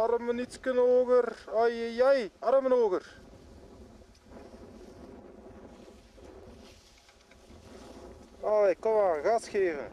Armen iets hoger. Ai, ai, ai. Armen hoger. Allee, kom aan, gas geven.